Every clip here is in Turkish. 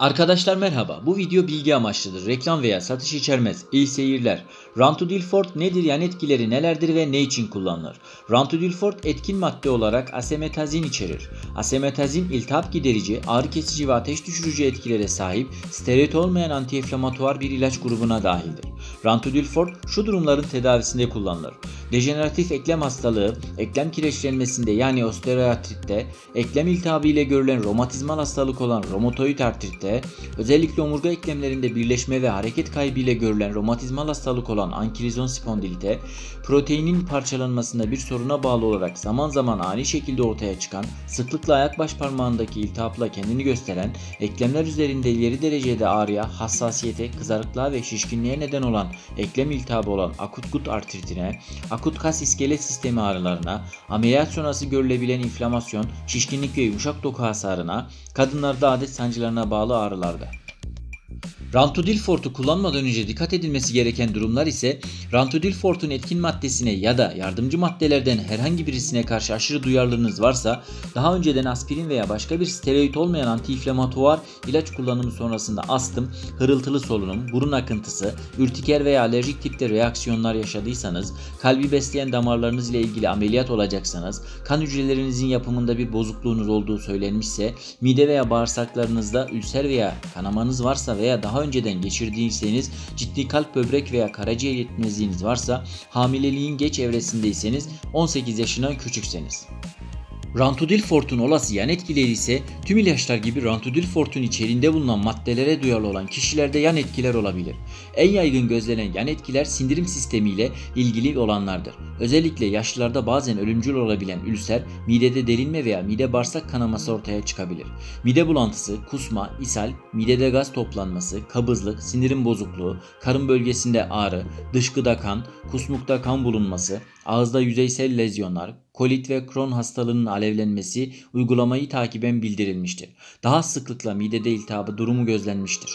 Arkadaşlar merhaba. Bu video bilgi amaçlıdır. Reklam veya satış içermez. İyi seyirler. Rantudilfort nedir yan etkileri nelerdir ve ne için kullanılır? Rantudilfort etkin madde olarak asemetazin içerir. Asemetazin iltihap giderici, ağrı kesici ve ateş düşürücü etkilere sahip steroid olmayan antiinflamatuar bir ilaç grubuna dahildir. Rantudilfort şu durumların tedavisinde kullanılır. Dejeneratif eklem hastalığı, eklem kireçlenmesinde yani osteoartritte, eklem iltihabı ile görülen romatizmal hastalık olan romatoid artritte, özellikle omurga eklemlerinde birleşme ve hareket kaybı ile görülen romatizmal hastalık olan ankilozon spondilite, proteinin parçalanmasında bir soruna bağlı olarak zaman zaman ani şekilde ortaya çıkan, sıklıkla ayak baş parmağındaki iltihapla kendini gösteren, eklemler üzerinde ileri derecede ağrıya, hassasiyete, kızarıklığa ve şişkinliğe neden olan eklem iltihabı olan akut gut artritine, akut kas iskelet sistemi ağrılarına, ameliyat sonrası görülebilen inflamasyon, şişkinlik ve yumuşak doku hasarına, kadınlarda adet sancılarına bağlı ağrılarda. Rantudilfort'u kullanmadan önce dikkat edilmesi gereken durumlar ise Rantudilfort'un etkin maddesine ya da yardımcı maddelerden herhangi birisine karşı aşırı duyarlılığınız varsa daha önceden aspirin veya başka bir steroid olmayan antiinflamatuar ilaç kullanımı sonrasında astım, hırıltılı solunum, burun akıntısı, ürtiker veya alerjik tipte reaksiyonlar yaşadıysanız, kalbi besleyen damarlarınız ile ilgili ameliyat olacaksanız, kan hücrelerinizin yapımında bir bozukluğunuz olduğu söylenmişse, mide veya bağırsaklarınızda ülser veya kanamanız varsa veya daha önceden geçirdiyseniz, ciddi kalp böbrek veya karaciğer yetmezliğiniz varsa, hamileliğin geç evresindeyseniz, 18 yaşından küçükseniz. Rantudilfort'un olası yan etkileri ise tüm ilaçlar gibi Rantudilfort'un içeriğinde bulunan maddelere duyarlı olan kişilerde yan etkiler olabilir. En yaygın gözlenen yan etkiler sindirim sistemiyle ilgili olanlardır. Özellikle yaşlılarda bazen ölümcül olabilen ülser, midede delinme veya mide bağırsak kanaması ortaya çıkabilir. Mide bulantısı, kusma, ishal, midede gaz toplanması, kabızlık, sindirim bozukluğu, karın bölgesinde ağrı, dışkıda kan, kusmukta kan bulunması, ağızda yüzeysel lezyonlar, kolit ve kron hastalığının alevlenmesi uygulamayı takiben bildirilmiştir. Daha sıklıkla midede iltihabı durumu gözlenmiştir.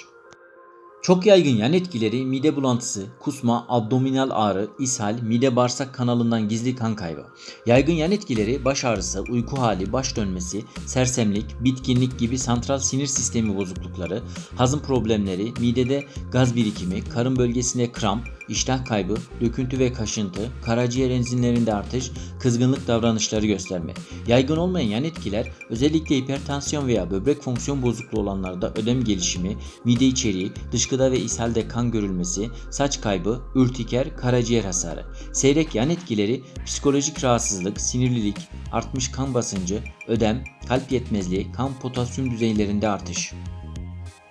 Çok yaygın yan etkileri mide bulantısı, kusma, abdominal ağrı, ishal, mide bağırsak kanalından gizli kan kaybı. Yaygın yan etkileri baş ağrısı, uyku hali, baş dönmesi, sersemlik, bitkinlik gibi santral sinir sistemi bozuklukları, hazım problemleri, midede gaz birikimi, karın bölgesinde kramp, iştah kaybı, döküntü ve kaşıntı, karaciğer enzimlerinde artış, kızgınlık davranışları gösterme. Yaygın olmayan yan etkiler özellikle hipertansiyon veya böbrek fonksiyon bozukluğu olanlarda ödem gelişimi, mide içeriği, dışkıda ve ishalde kan görülmesi, saç kaybı, ürtiker, karaciğer hasarı. Seyrek yan etkileri psikolojik rahatsızlık, sinirlilik, artmış kan basıncı, ödem, kalp yetmezliği, kan potasyum düzeylerinde artış.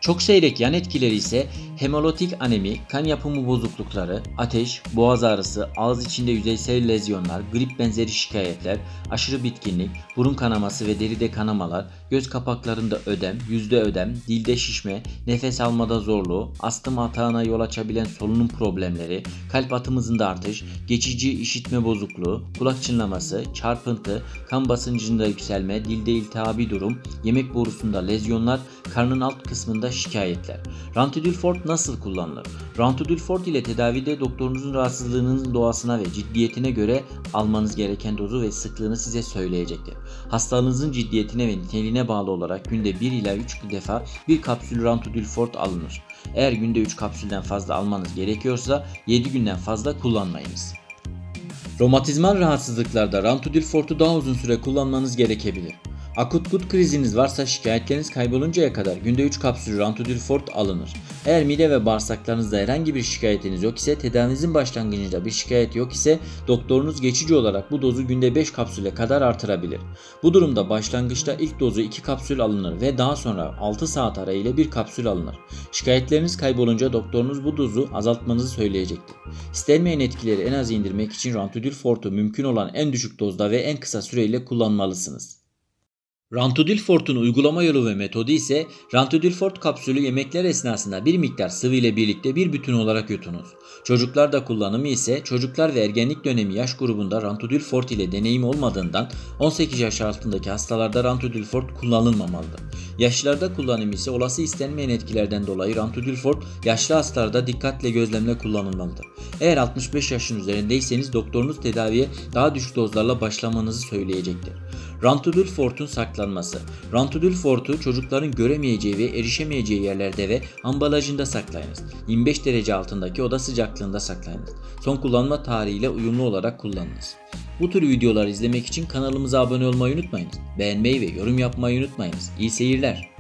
Çok seyrek yan etkileri ise hemolitik anemi, kan yapımı bozuklukları, ateş, boğaz ağrısı, ağız içinde yüzeysel lezyonlar, grip benzeri şikayetler, aşırı bitkinlik, burun kanaması ve deride kanamalar, göz kapaklarında ödem, yüzde ödem, dilde şişme, nefes almada zorluğu, astım atağına yol açabilen solunum problemleri, kalp atım hızında artış, geçici işitme bozukluğu, kulak çınlaması, çarpıntı, kan basıncında yükselme, dilde iltihabi durum, yemek borusunda lezyonlar, karnın alt kısmında şikayetler. Rantidülfort nasıl kullanılır? Rantidülfort ile tedavide doktorunuzun rahatsızlığınızın doğasına ve ciddiyetine göre almanız gereken dozu ve sıklığını size söyleyecektir. Hastalığınızın ciddiyetine ve niteliğine bağlı olarak günde 1 ila 3 defa bir kapsül Rantidülfort alınır. Eğer günde 3 kapsülden fazla almanız gerekiyorsa 7 günden fazla kullanmayınız. Romatizmal rahatsızlıklarda Rantudilfort'u daha uzun süre kullanmanız gerekebilir. Akut gut kriziniz varsa şikayetleriniz kayboluncaya kadar günde 3 kapsül Rantudilfort alınır. Eğer mide ve bağırsaklarınızda herhangi bir şikayetiniz yok ise tedavinizin başlangıcında bir şikayet yok ise doktorunuz geçici olarak bu dozu günde 5 kapsüle kadar artırabilir. Bu durumda başlangıçta ilk dozu 2 kapsül alınır ve daha sonra 6 saat arayla bir kapsül alınır. Şikayetleriniz kaybolunca doktorunuz bu dozu azaltmanızı söyleyecektir. İstenmeyen etkileri en az indirmek için Rantudilfort'u mümkün olan en düşük dozda ve en kısa süreyle kullanmalısınız. Rantudilfort'un uygulama yolu ve metodu ise Rantudilfort kapsülü yemekler esnasında bir miktar sıvı ile birlikte bir bütün olarak yutunuz. Çocuklarda kullanımı ise çocuklar ve ergenlik dönemi yaş grubunda Rantudilfort ile deneyim olmadığından 18 yaş altındaki hastalarda Rantudilfort kullanılmamalıdır. Yaşlılarda kullanımı ise olası istenmeyen etkilerden dolayı Rantudilfort yaşlı hastalarda dikkatle gözlemle kullanılmalıdır. Eğer 65 yaşın üzerindeyseniz doktorunuz tedaviye daha düşük dozlarla başlamanızı söyleyecektir. Rantudülfort'un saklanması. Rantudülfort'u çocukların göremeyeceği ve erişemeyeceği yerlerde ve ambalajında saklayınız. 25 derece altındaki oda sıcaklığında saklayınız. Son kullanma tarihiyle uyumlu olarak kullanınız. Bu tür videolar izlemek için kanalımıza abone olmayı unutmayınız. Beğenmeyi ve yorum yapmayı unutmayınız. İyi seyirler.